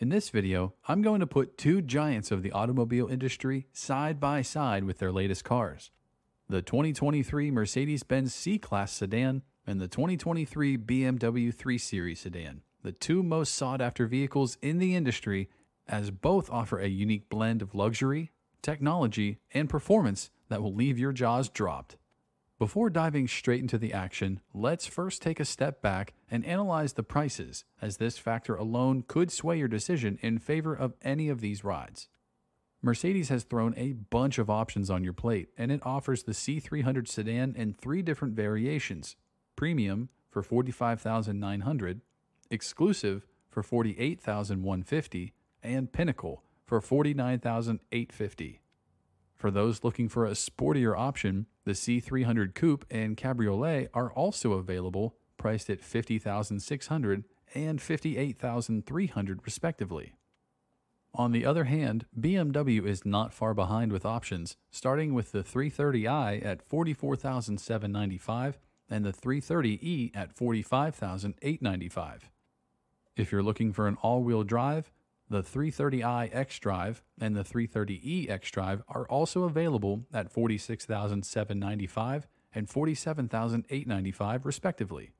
In this video, I'm going to put two giants of the automobile industry side by side with their latest cars. The 2023 Mercedes-Benz C-Class sedan and the 2023 BMW 3 Series sedan, the two most sought after vehicles in the industry as both offer a unique blend of luxury, technology, and performance that will leave your jaws dropped. Before diving straight into the action, let's first take a step back and analyze the prices, as this factor alone could sway your decision in favor of any of these rides. Mercedes has thrown a bunch of options on your plate, and it offers the C300 sedan in three different variations premium for 45900 exclusive for 48150 and pinnacle for 49850 for those looking for a sportier option, the C300 Coupe and Cabriolet are also available, priced at $50,600 and $58,300 respectively. On the other hand, BMW is not far behind with options, starting with the 330i at $44,795 and the 330e at $45,895. If you're looking for an all-wheel drive, the 330i xDrive and the 330e xDrive are also available at $46,795 and $47,895 respectively.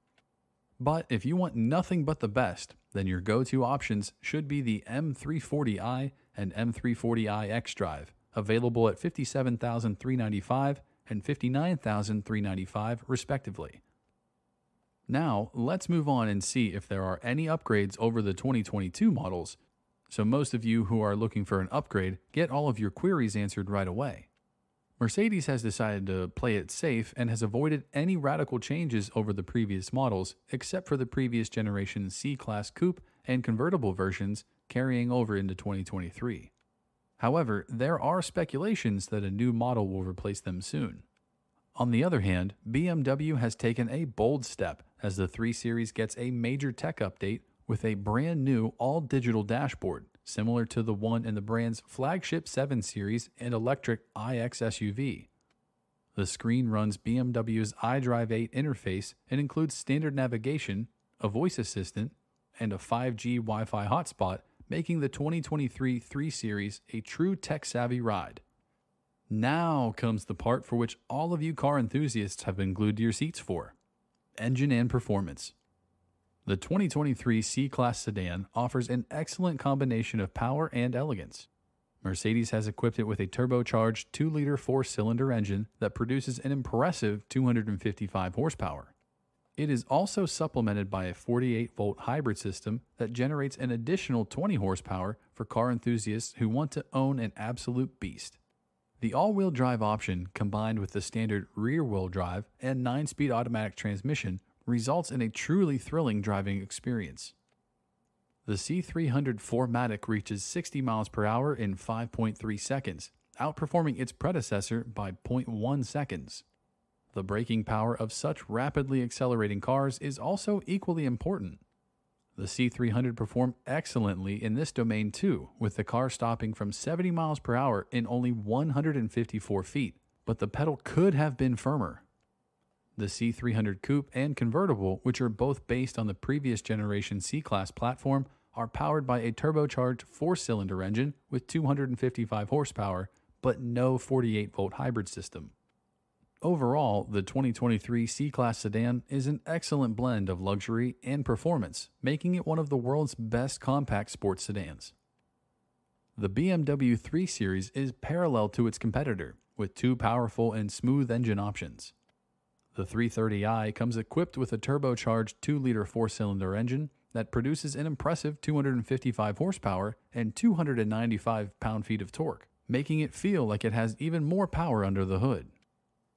But if you want nothing but the best, then your go-to options should be the M340i and M340i xDrive, available at $57,395 and $59,395 respectively. Now, let's move on and see if there are any upgrades over the 2022 models so most of you who are looking for an upgrade get all of your queries answered right away. Mercedes has decided to play it safe and has avoided any radical changes over the previous models, except for the previous generation C Class coupe and convertible versions carrying over into 2023. However, there are speculations that a new model will replace them soon. On the other hand, BMW has taken a bold step as the 3 Series gets a major tech update with a brand new all digital dashboard, similar to the one in the brand's flagship 7 Series and electric iX SUV. The screen runs BMW's iDrive 8 interface and includes standard navigation, a voice assistant, and a 5G Wi Fi hotspot, making the 2023 3 Series a true tech savvy ride. Now comes the part for which all of you car enthusiasts have been glued to your seats for engine and performance. The 2023 C Class sedan offers an excellent combination of power and elegance. Mercedes has equipped it with a turbocharged 2 liter 4 cylinder engine that produces an impressive 255 horsepower. It is also supplemented by a 48 volt hybrid system that generates an additional 20 horsepower for car enthusiasts who want to own an absolute beast. The all wheel drive option, combined with the standard rear wheel drive and 9 speed automatic transmission, results in a truly thrilling driving experience. The C300 4MATIC reaches 60 miles per hour in 5.3 seconds, outperforming its predecessor by 0.1 seconds. The braking power of such rapidly accelerating cars is also equally important. The C300 performed excellently in this domain too, with the car stopping from 70 miles per hour in only 154 feet, but the pedal could have been firmer. The C300 Coupe and convertible, which are both based on the previous generation C Class platform, are powered by a turbocharged four cylinder engine with 255 horsepower, but no 48 volt hybrid system. Overall, the 2023 C Class sedan is an excellent blend of luxury and performance, making it one of the world's best compact sports sedans. The BMW 3 Series is parallel to its competitor, with two powerful and smooth engine options. The 330i comes equipped with a turbocharged 2 liter 4 cylinder engine that produces an impressive 255 horsepower and 295 pound feet of torque, making it feel like it has even more power under the hood.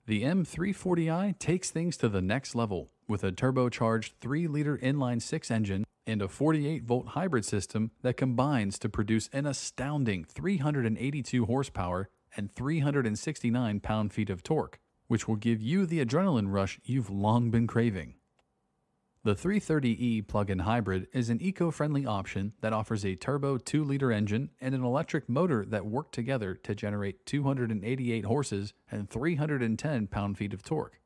The M340i takes things to the next level with a turbocharged 3 liter inline 6 engine and a 48 volt hybrid system that combines to produce an astounding 382 horsepower and 369 pound feet of torque which will give you the adrenaline rush you've long been craving. The 330e plug-in hybrid is an eco-friendly option that offers a turbo 2-liter engine and an electric motor that work together to generate 288 horses and 310 pound-feet of torque.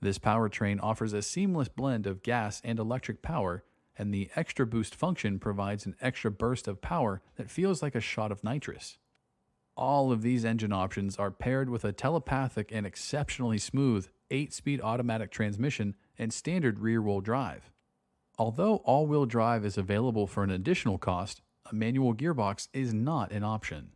This powertrain offers a seamless blend of gas and electric power and the extra boost function provides an extra burst of power that feels like a shot of nitrous. All of these engine options are paired with a telepathic and exceptionally smooth 8 speed automatic transmission and standard rear wheel drive. Although all wheel drive is available for an additional cost, a manual gearbox is not an option.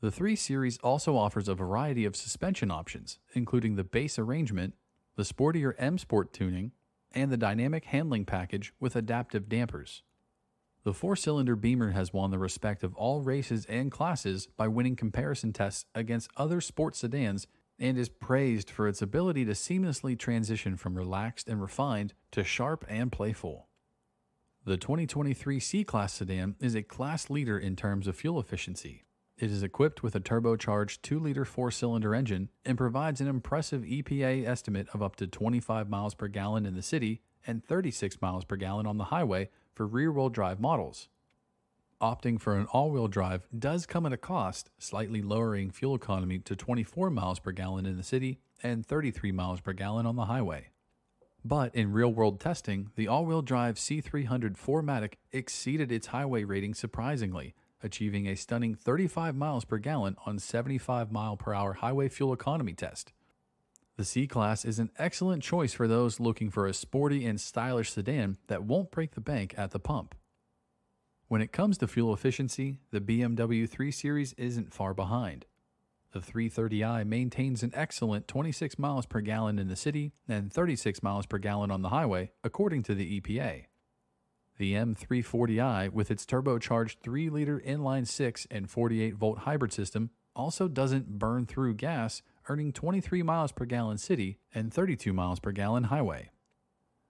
The 3 Series also offers a variety of suspension options, including the base arrangement, the sportier M Sport tuning, and the dynamic handling package with adaptive dampers. The four cylinder Beamer has won the respect of all races and classes by winning comparison tests against other sports sedans and is praised for its ability to seamlessly transition from relaxed and refined to sharp and playful. The 2023 C Class sedan is a class leader in terms of fuel efficiency. It is equipped with a turbocharged 2 liter 4 cylinder engine and provides an impressive EPA estimate of up to 25 miles per gallon in the city and 36 miles per gallon on the highway for rear wheel drive models. Opting for an all wheel drive does come at a cost, slightly lowering fuel economy to 24 miles per gallon in the city and 33 miles per gallon on the highway. But in real world testing, the all wheel drive C300 4MATIC exceeded its highway rating surprisingly, achieving a stunning 35 miles per gallon on 75 mile per hour highway fuel economy test. The C Class is an excellent choice for those looking for a sporty and stylish sedan that won't break the bank at the pump. When it comes to fuel efficiency, the BMW 3 Series isn't far behind. The 330i maintains an excellent 26 miles per gallon in the city and 36 miles per gallon on the highway, according to the EPA. The M340i, with its turbocharged 3 liter inline 6 and 48 volt hybrid system, also doesn't burn through gas, earning 23 miles per gallon city and 32 miles per gallon highway.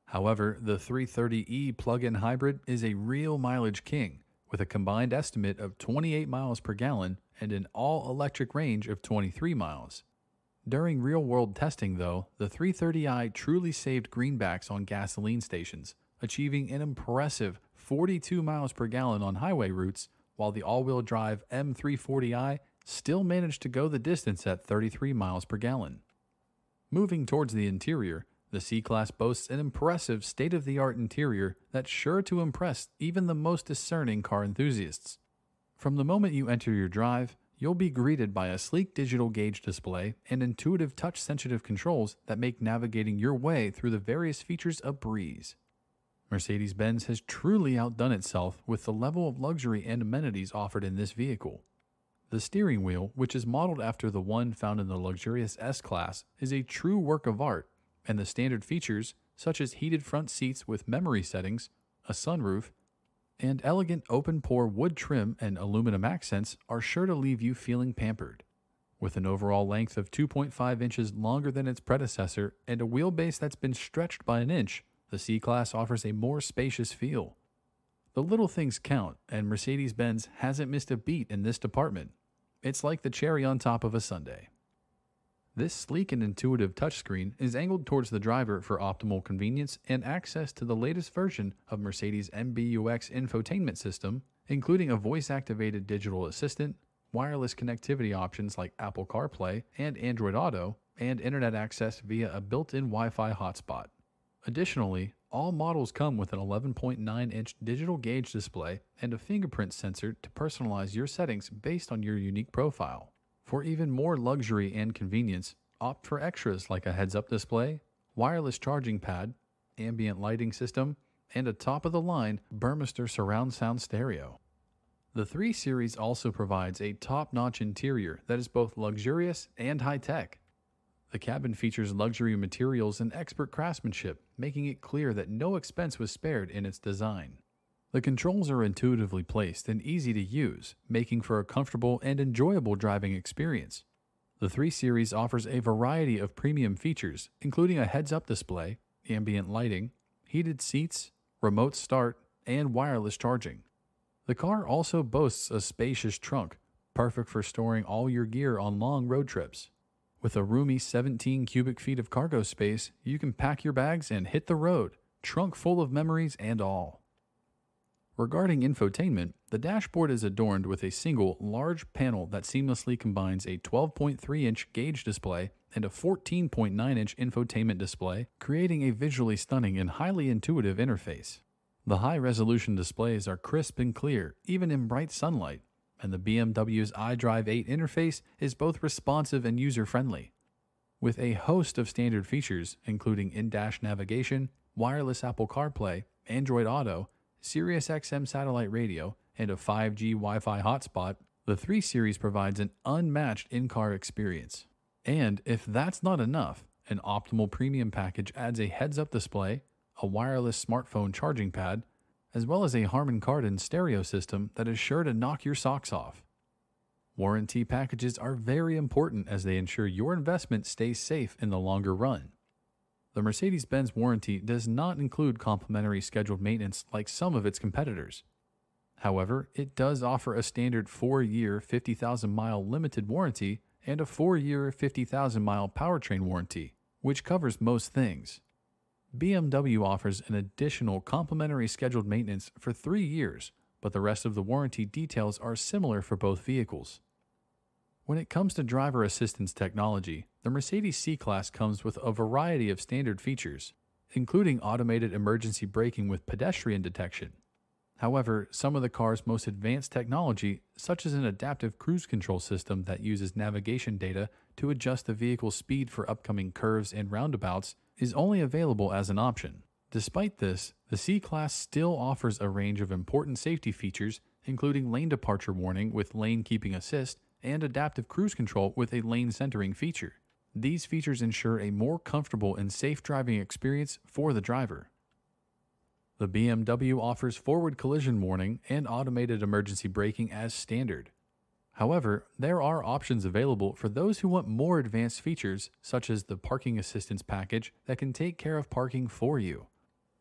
However, the 330e plug in hybrid is a real mileage king, with a combined estimate of 28 miles per gallon and an all electric range of 23 miles. During real world testing, though, the 330i truly saved greenbacks on gasoline stations, achieving an impressive 42 miles per gallon on highway routes, while the all wheel drive M340i still managed to go the distance at 33 miles per gallon. Moving towards the interior, the C Class boasts an impressive state of the art interior that's sure to impress even the most discerning car enthusiasts. From the moment you enter your drive, you'll be greeted by a sleek digital gauge display and intuitive touch sensitive controls that make navigating your way through the various features a breeze. Mercedes Benz has truly outdone itself with the level of luxury and amenities offered in this vehicle. The steering wheel, which is modeled after the one found in the luxurious S Class, is a true work of art, and the standard features, such as heated front seats with memory settings, a sunroof, and elegant open pore wood trim and aluminum accents, are sure to leave you feeling pampered. With an overall length of 2.5 inches longer than its predecessor and a wheelbase that's been stretched by an inch, the C Class offers a more spacious feel. The little things count, and Mercedes Benz hasn't missed a beat in this department. It's like the cherry on top of a sundae. This sleek and intuitive touchscreen is angled towards the driver for optimal convenience and access to the latest version of Mercedes MBUX infotainment system, including a voice activated digital assistant, wireless connectivity options like Apple CarPlay and Android Auto, and internet access via a built in Wi Fi hotspot. Additionally, all models come with an 11.9 inch digital gauge display and a fingerprint sensor to personalize your settings based on your unique profile. For even more luxury and convenience, opt for extras like a heads up display, wireless charging pad, ambient lighting system, and a top of the line Burmester surround sound stereo. The 3 Series also provides a top notch interior that is both luxurious and high tech. The cabin features luxury materials and expert craftsmanship, making it clear that no expense was spared in its design. The controls are intuitively placed and easy to use, making for a comfortable and enjoyable driving experience. The 3 Series offers a variety of premium features, including a heads up display, ambient lighting, heated seats, remote start, and wireless charging. The car also boasts a spacious trunk, perfect for storing all your gear on long road trips. With a roomy 17 cubic feet of cargo space, you can pack your bags and hit the road, trunk full of memories and all. Regarding infotainment, the dashboard is adorned with a single large panel that seamlessly combines a 12.3 inch gauge display and a 14.9 inch infotainment display, creating a visually stunning and highly intuitive interface. The high resolution displays are crisp and clear, even in bright sunlight, and the BMW's iDrive 8 interface is both responsive and user friendly. With a host of standard features, including in dash navigation, wireless Apple CarPlay, Android Auto, Sirius XM satellite radio, and a 5G Wi Fi hotspot, the 3 Series provides an unmatched in car experience. And if that's not enough, an optimal premium package adds a heads up display, a wireless smartphone charging pad, as well as a Harman Kardon stereo system that is sure to knock your socks off. Warranty packages are very important as they ensure your investment stays safe in the longer run. The Mercedes Benz warranty does not include complimentary scheduled maintenance like some of its competitors. However, it does offer a standard 4 year, 50,000 mile limited warranty and a 4 year, 50,000 mile powertrain warranty, which covers most things. BMW offers an additional complimentary scheduled maintenance for 3 years, but the rest of the warranty details are similar for both vehicles. When it comes to driver assistance technology, the Mercedes C Class comes with a variety of standard features, including automated emergency braking with pedestrian detection. However, some of the car's most advanced technology, such as an adaptive cruise control system that uses navigation data to adjust the vehicle's speed for upcoming curves and roundabouts, is only available as an option. Despite this, the C Class still offers a range of important safety features, including lane departure warning with lane keeping assist and adaptive cruise control with a lane centering feature. These features ensure a more comfortable and safe driving experience for the driver. The BMW offers forward collision warning and automated emergency braking as standard. However, there are options available for those who want more advanced features, such as the parking assistance package that can take care of parking for you.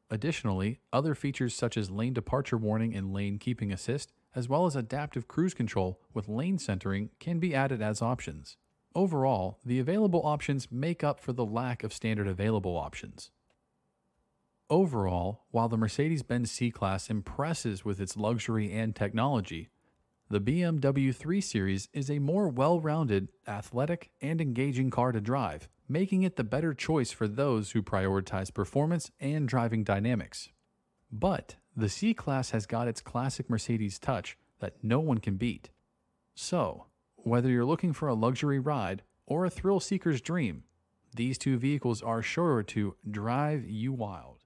Additionally, other features such as lane departure warning and lane keeping assist as well as adaptive cruise control with lane centering, can be added as options. Overall, the available options make up for the lack of standard available options. Overall, while the Mercedes Benz C Class impresses with its luxury and technology, the BMW 3 Series is a more well rounded, athletic, and engaging car to drive, making it the better choice for those who prioritize performance and driving dynamics. But the C Class has got its classic Mercedes touch that no one can beat. So, whether you're looking for a luxury ride or a thrill seeker's dream, these two vehicles are sure to drive you wild.